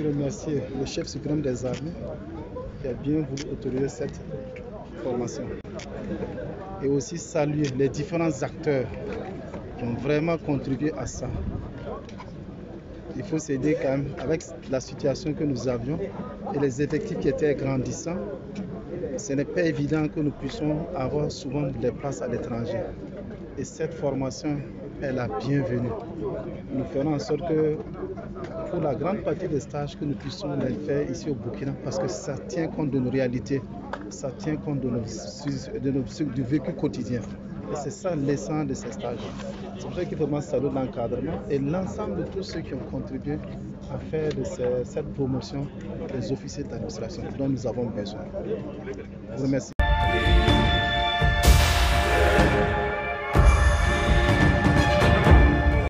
remercier le chef suprême des armées qui a bien voulu autoriser cette formation. Et aussi saluer les différents acteurs qui ont vraiment contribué à ça. Il faut s'aider quand même avec la situation que nous avions et les effectifs qui étaient grandissants. Ce n'est pas évident que nous puissions avoir souvent des places à l'étranger. Et cette formation est la bienvenue. Nous ferons en sorte que pour la grande partie des stages que nous puissions les faire ici au Burkina parce que ça tient compte de nos réalités, ça tient compte de nos, de nos, du vécu quotidien. Et c'est ça l'essence de ces stages. C'est pour ça qu'il faut saluer l'encadrement et l'ensemble de tous ceux qui ont contribué à faire de cette promotion des officiers d'administration dont nous avons besoin. Je vous remercie.